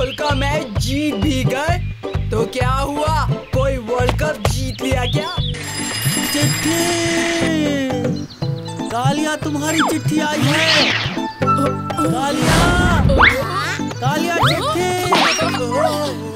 हल्का फुल्का मैच जीत भी गए तो क्या हुआ? कोई वर्ल्ड कप जीत लिया क्या? चिट्ठी। कालिया तुम्हारी चिट्ठी आई है। कालिया कालिया चिट्ठी।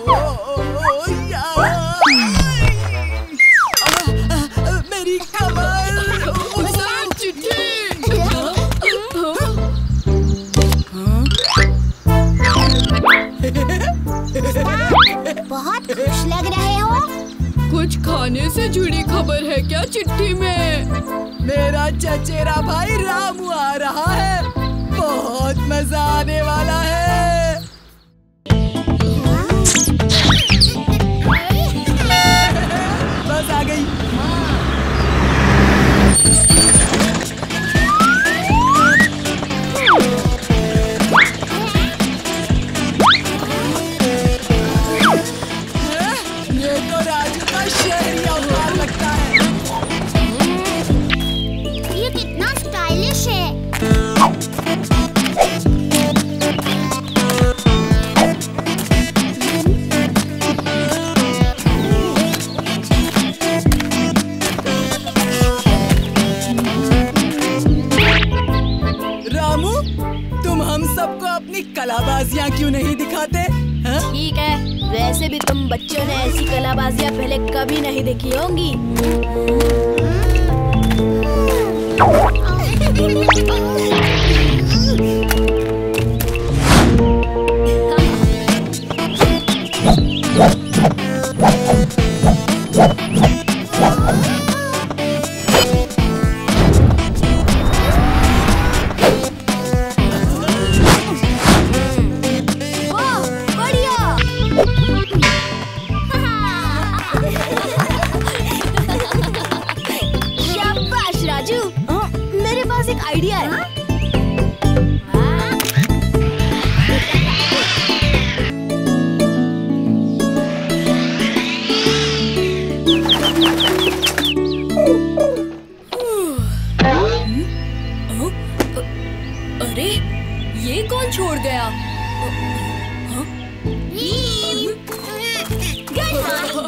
चिट्ठी में। मेरा चचेरा भाई रामू आ रहा है। बहुत मज़ा आने वाला है। नहीं देखी होंगी।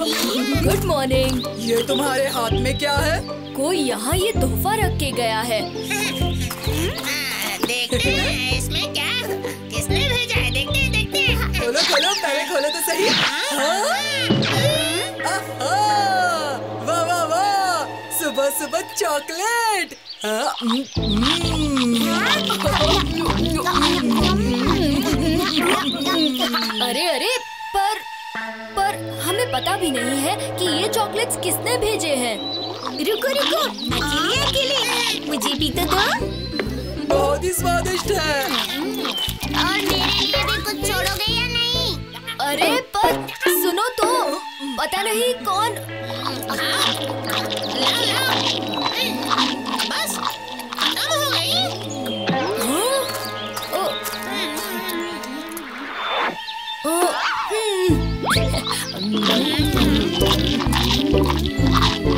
गुड मॉर्निंग ये तुम्हारे हाथ में क्या है? कोई यहाँ ये तोहफा रख के गया है? देखते हैं इसमें क्या? किसने भेजा है? देखते हैं देखते हैं। खोलो खोलो पहले खोलो तो सही। हाँ? वाह वाह वाह! सुबह सुबह चॉकलेट! हाँ, हम्म, अरे अरे हमें पता भी नहीं है कि ये चॉकलेट्स किसने भेजे हैं। रुको रुको। अकेले अकेले। मुझे भी तो दो। बहुत ही स्वादिष्ट है। और मेरे लिए भी कुछ छोड़ोगे या नहीं? अरे पर सुनो तो। पता नहीं कौन। बस खत्म हो गई। हाँ? Thank you.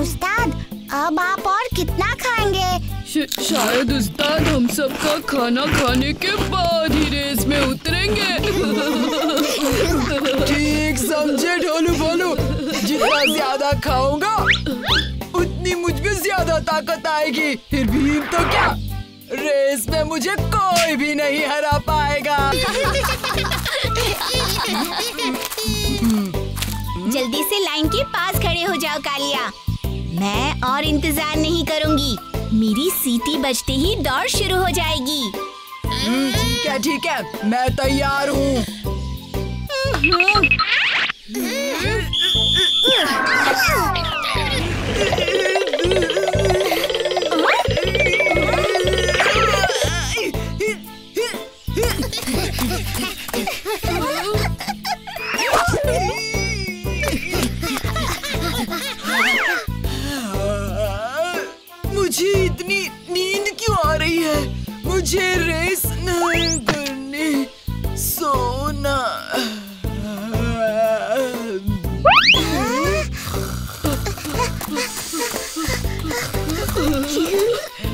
उस्ताद अब आप और कितना खाएँगे? शायद उस्ताद हम सबका खाना खाने के बाद ही रेस में उतरेंगे। ठीक समझे ढोलू बोलू। जितना ज़्यादा खाऊँगा उतनी मुझमें ज़्यादा ताकत आएगी। फिर भी तो क्या? रेस में मुझे कोई भी नहीं हरा पाएगा। जल्दी से लाइन के पास खड़े हो जाओ कालिया मैं और इंतज़ार नहीं करूँगी मेरी सीटी बजते ही दौड़ शुरू हो जाएगी हम्म, ठीक है ठीक है मैं तैयार हूँ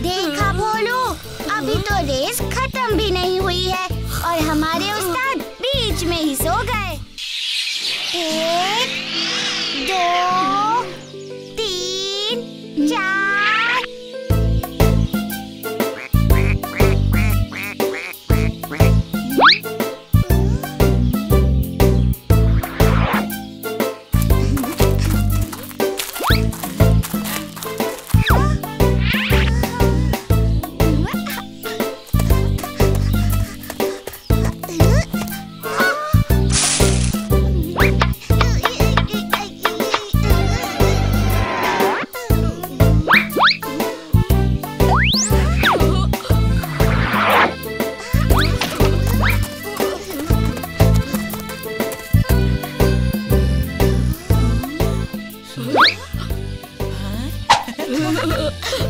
देखा भोलू, अभी तो रेस खत्म भी नहीं हुई है और हमारे उस्ताद बीच में ही सो गए। Ha